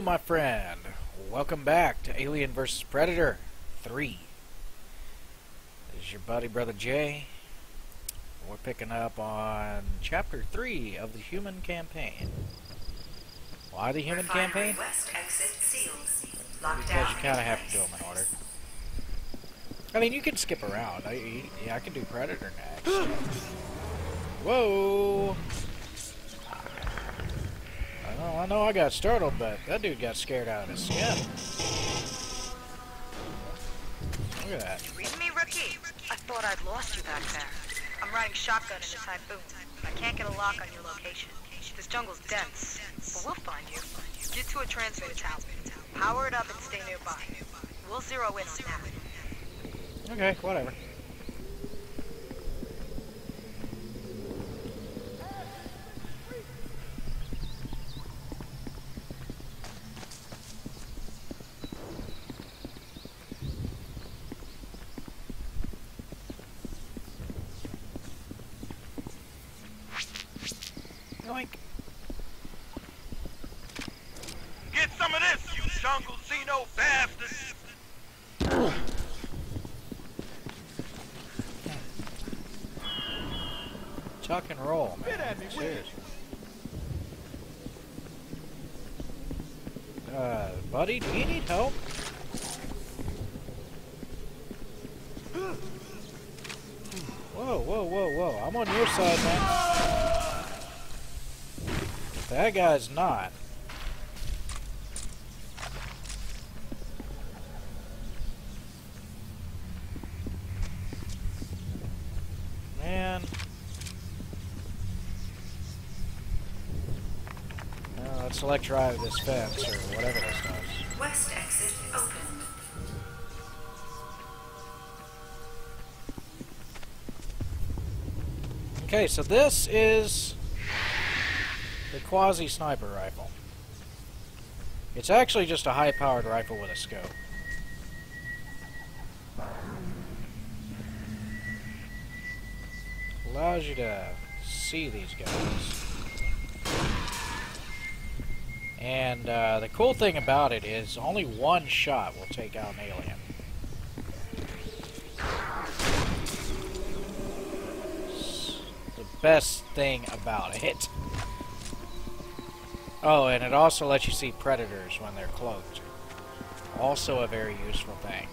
Hello, my friend. Welcome back to Alien vs. Predator 3. This is your buddy, Brother Jay. We're picking up on Chapter 3 of the Human Campaign. Why the Human Campaign? Exit sealed. Because you kind of have to do them in order. I mean, you can skip around. I, yeah, I can do Predator next. Whoa! I know, I got startled, but that dude got scared out of his skin. Look at that. Read me, rookie. I thought I'd lost you back there. I'm riding shotgun in the Typhoon. I can't get a lock on your location. This jungle's dense, but we'll find you. Get to a transmitter tower. Power it up and stay nearby. We'll zero in on that. Okay, whatever. Yoink. Get some of this, you jungle Xeno bastard! Tuck and roll, man. Seriously. Uh, buddy, do you need help? Whoa, whoa, whoa, whoa. I'm on your side, man. That guy's not. Man. Uh, let's select drive this fence or whatever this does. West exit opened. Okay, so this is the quasi sniper rifle. It's actually just a high powered rifle with a scope. Allows you to see these guys. And uh, the cool thing about it is only one shot will take out an alien. the best thing about it. Oh, and it also lets you see predators when they're cloaked. Also a very useful thing.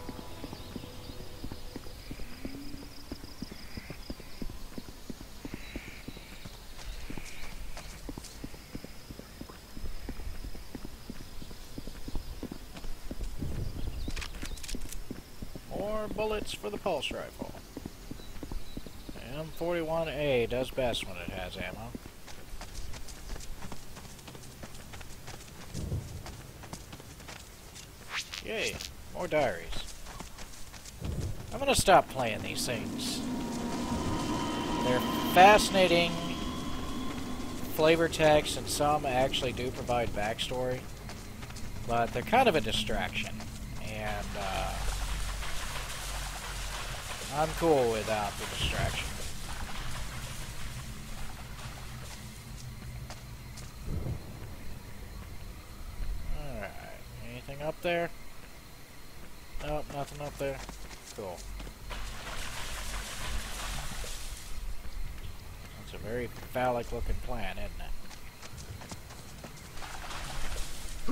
More bullets for the pulse rifle. M41A does best when it has ammo. Yay, more diaries. I'm gonna stop playing these things. They're fascinating flavor text, and some actually do provide backstory, but they're kind of a distraction, and uh, I'm cool without uh, the distraction. Alright, anything up there? Nope, nothing up there. Cool. That's a very phallic looking plant, isn't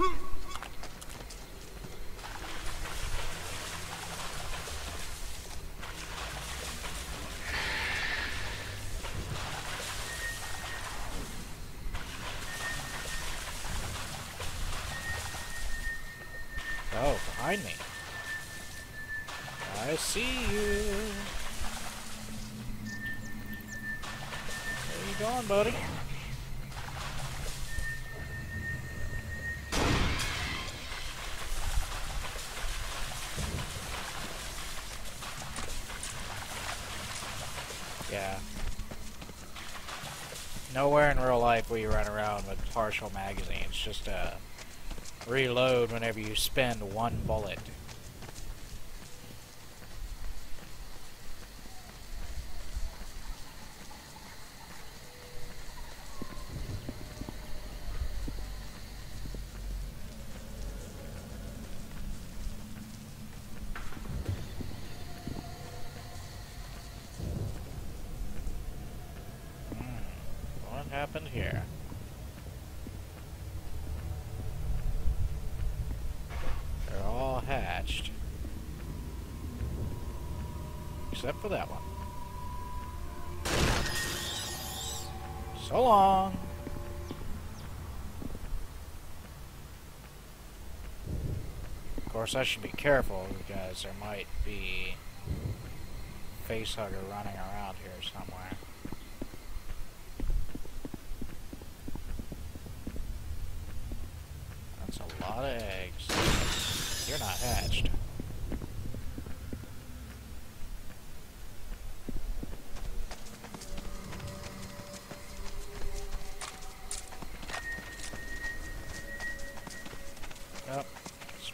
it? Oh, behind me. I see you. Where you going, buddy? Yeah. Nowhere in real life will you run around with partial magazines. Just uh, reload whenever you spend one bullet. Hmm, happened here. Except for that one. So long! Of course, I should be careful because there might be facehugger running around here somewhere.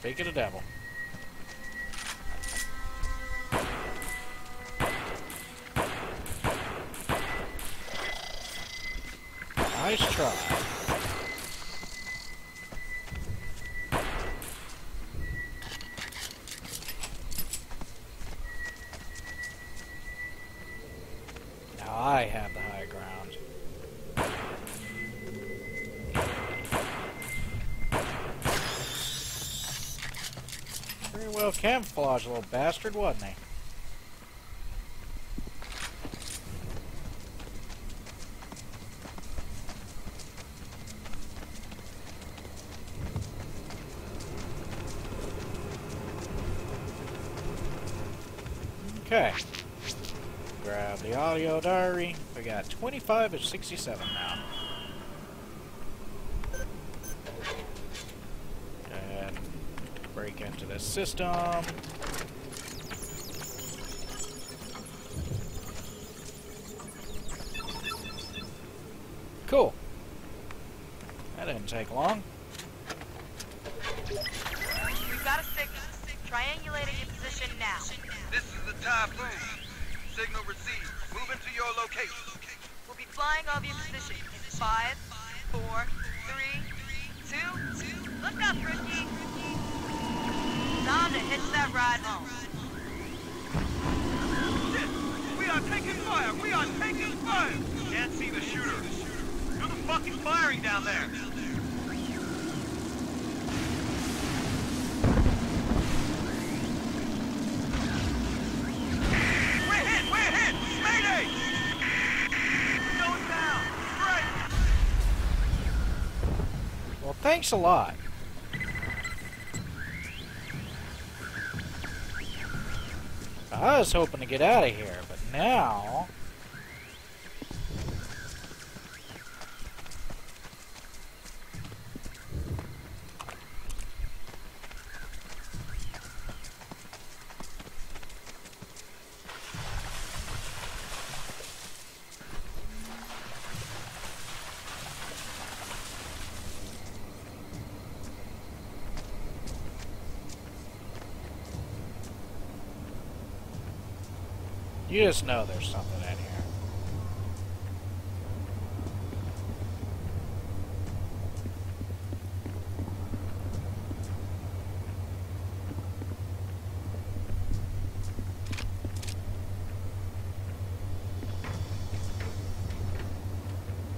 Of the devil. Nice try. Well little bastard, wasn't he? Okay. Grab the audio diary. We got 25 of 67 now. And break into the system. Cool. That didn't take long. We've got a signal. Triangulating your position now. This is the Typhoon. Signal received. Move into your location. We'll be flying over your position in five, four, three, two. Look up, Ricky. Time to hitch that ride home. Shit! We are taking fire! We are taking fire! Can't see the shooter. Do the fucking firing down there! We're hit! We're hit! Mayday! Going down! Great! Well, thanks a lot. I was hoping to get out of here, but now... You just know there's something in here.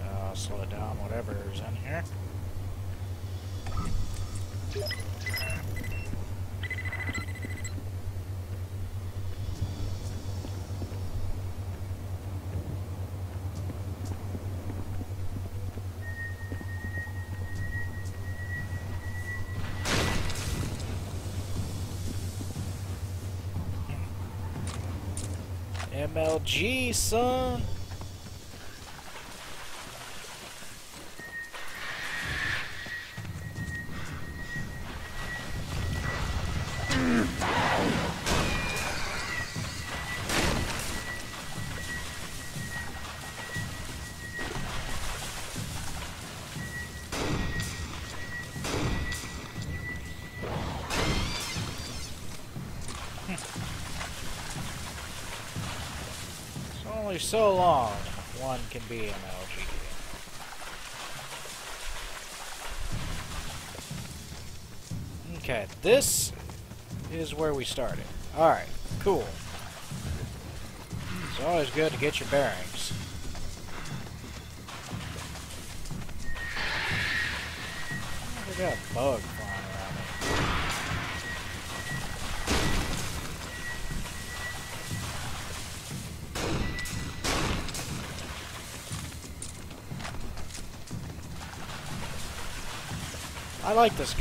Uh, slow down whatever's in here. MLG, son. so long, one can be an LGD. Okay, this is where we started. Alright, cool. It's always good to get your bearings. We got a bug I like this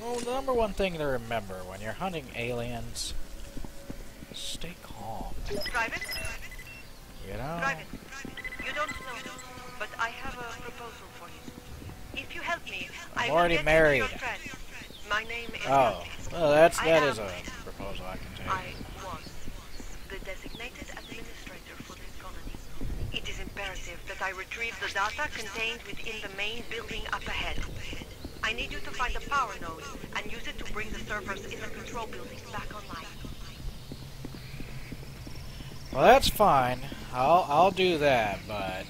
well, the number one thing to remember when you're hunting aliens, stay calm. Private? You know. Private. You don't know, but I have a proposal for you. If you help me, I will already get married. My name is Oh, well, that's I that is a proposal I can take. I was the designated administrator for this colony. It is imperative that I retrieve the data contained within the main building up ahead. I need you to find a power node and use it to bring the servers in the control building back online. Well, that's fine. I'll I'll do that, but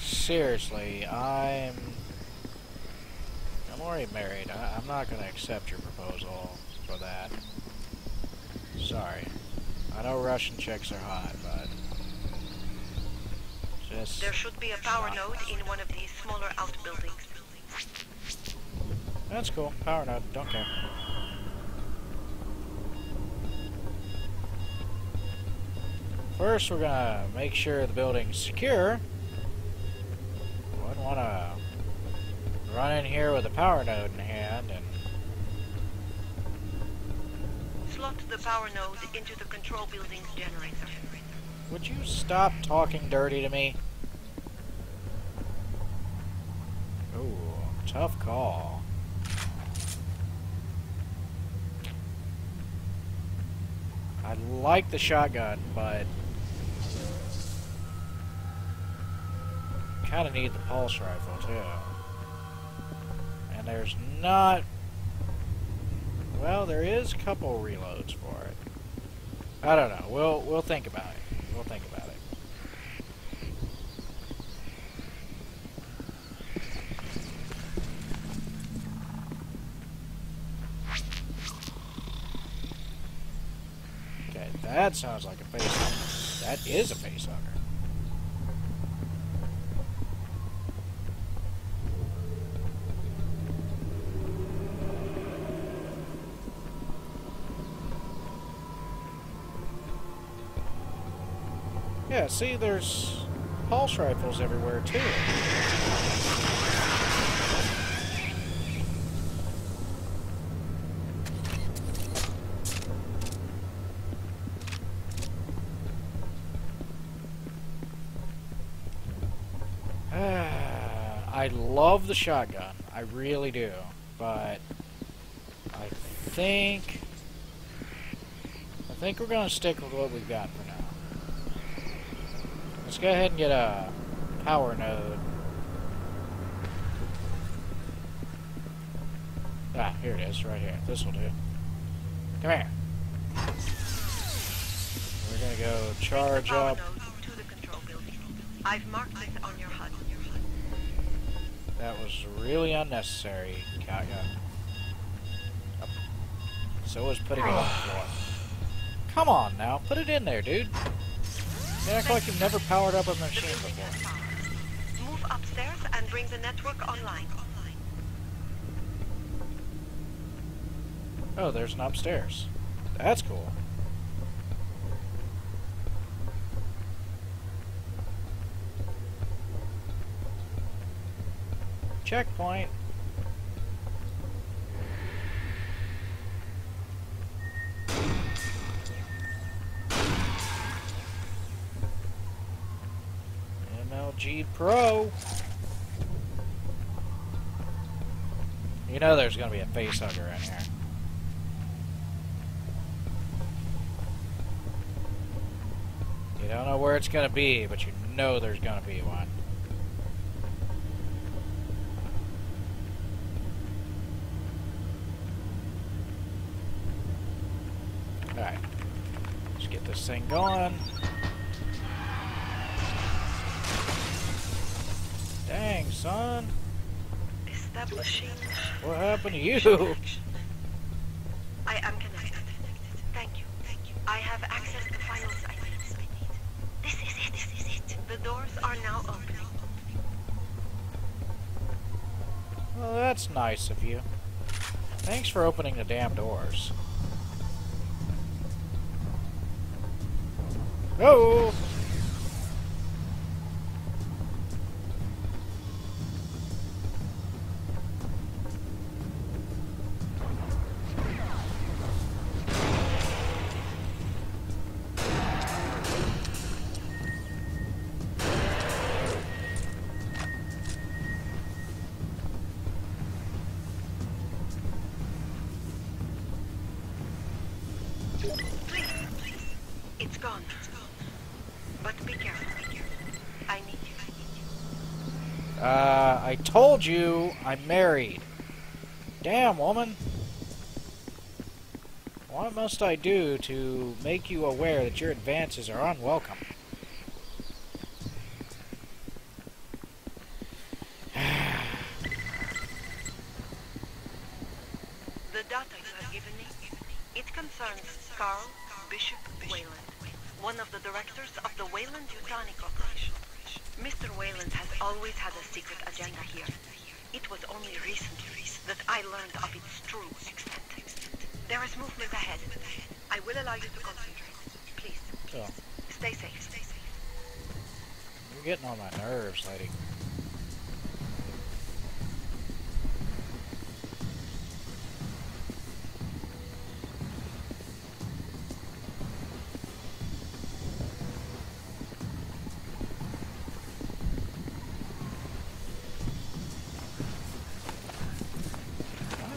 seriously, I'm I'm already married. I, I'm not gonna accept your proposal for that. Sorry. I know Russian chicks are hot, but just There should be a power node in one of these smaller outbuildings. that's cool. Power node. Don't care. First, we're gonna make sure the building's secure. Wouldn't want to run in here with a power node in hand and Slot the power node into the control building's generator. Would you stop talking dirty to me? Ooh, tough call. I like the shotgun, but kind of need the pulse rifle too. And there's not. Well, there is a couple reloads for it. I don't know. We'll we'll think about it. We'll think about it. Okay, that sounds like a face. That is a face hugger. Yeah, see, there's pulse rifles everywhere too. Ah, I love the shotgun. I really do. But I think I think we're gonna stick with what we've got. Let's go ahead and get a power node. Ah, here it is, right here. This will do. Come here. We're gonna go charge up. node to the control building. I've marked this on your HUD. That was really unnecessary, Katya. So was putting it on the floor. Come on now, put it in there, dude. You act like you've never powered up a machine before. Move upstairs and bring the network online. Oh, there's an upstairs. That's cool. Checkpoint. MLG Pro. You know there's gonna be a face hugger in here. You don't know where it's gonna be, but you know there's gonna be one. Alright. Let's get this thing going. Dang, son. Establishing. What happened to you? I am connected. Thank you. Thank you. I have access to files I need. This is it. This is it. The doors are now opening. Well, that's nice of you. Thanks for opening the damn doors. Oh! Gone. But be careful. I need you. Uh, I told you I'm married. Damn, woman. What must I do to make you aware that your advances are unwelcome? The data you have given me, it concerns Karl Bishop Weyland, one of the directors of the Weyland Yutani Corporation. Mr. Weyland has always had a secret agenda here. It was only recently that I learned of its true extent. There is movement ahead. I will allow you to concentrate. Please, So, stay safe. Stay safe. you're getting on my nerves, lady.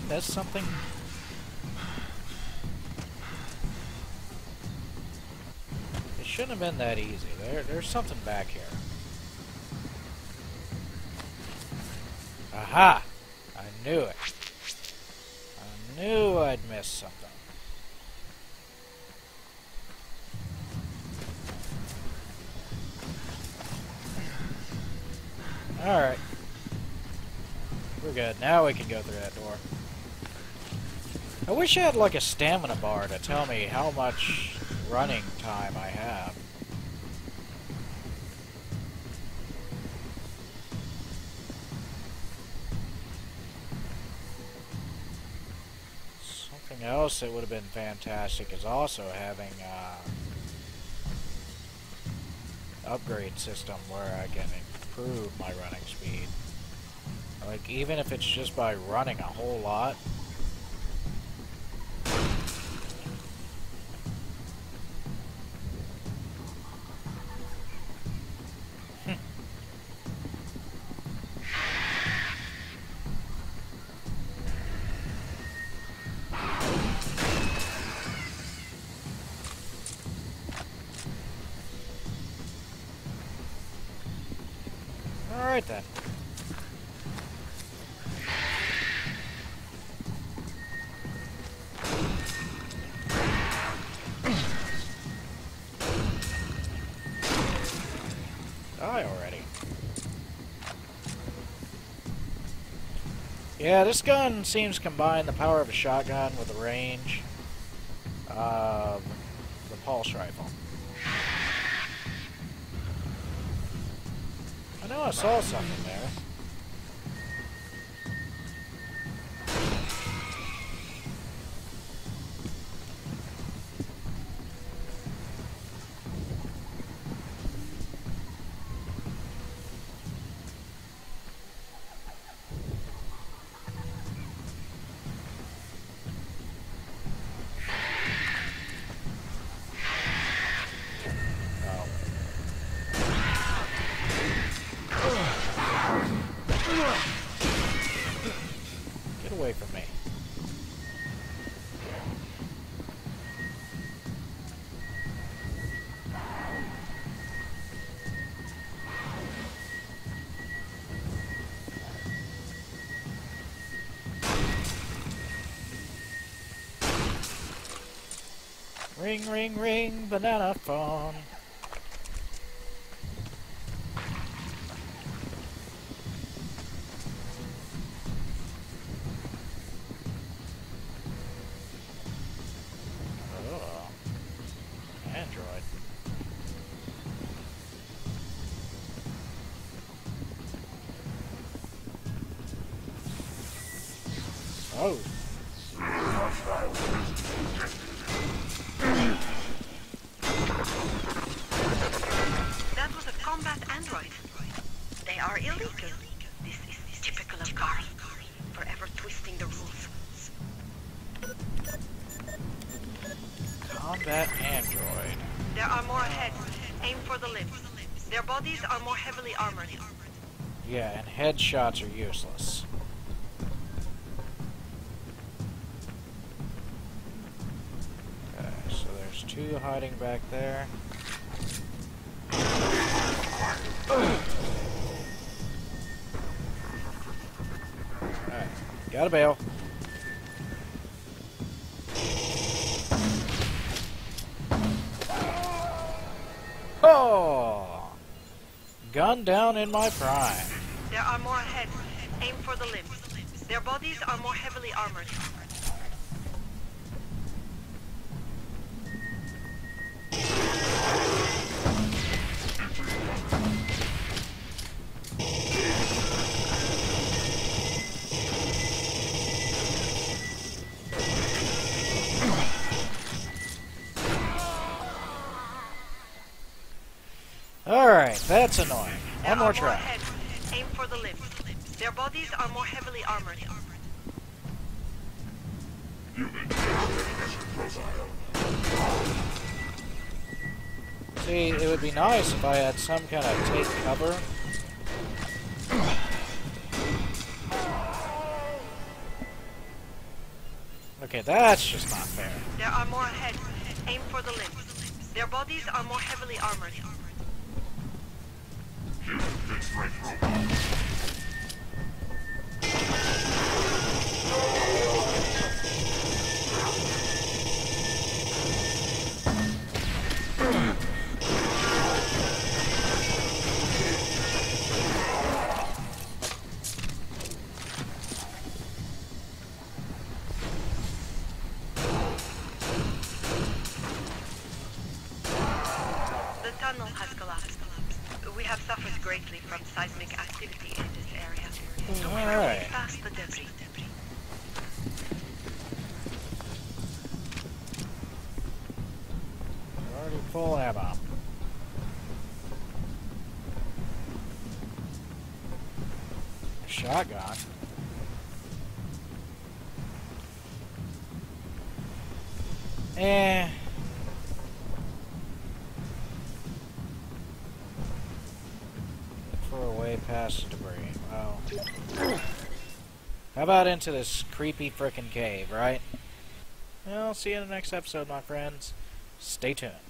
Miss something? It shouldn't have been that easy. There, there's something back here. Aha! I knew it. I knew I'd missed something. Alright. We're good. Now we can go through that door. I wish I had like a stamina bar to tell me how much running time I have. Something else that would have been fantastic is also having uh, upgrade system where I can improve my running speed. Like even if it's just by running a whole lot. Yeah, this gun seems to combine the power of a shotgun with the range of the pulse rifle. I know I saw something there. Ring, ring, ring, banana phone. Headshots are useless. Okay, so there's two hiding back there. Alright, got a bail. Oh! Gun down in my prime. Aim for the limbs. Their bodies are more heavily armored. Alright, that's annoying. One more try. Aim for the limbs. Their bodies are more heavily armored. See, it would be nice if I had some kind of take cover. Okay, that's just not fair. There are more ahead. Aim for the limbs. Their bodies are more heavily armored. Shotgun. Eh. For a way past the debris. Oh. How about into this creepy frickin' cave, right? Well, see you in the next episode, my friends. Stay tuned.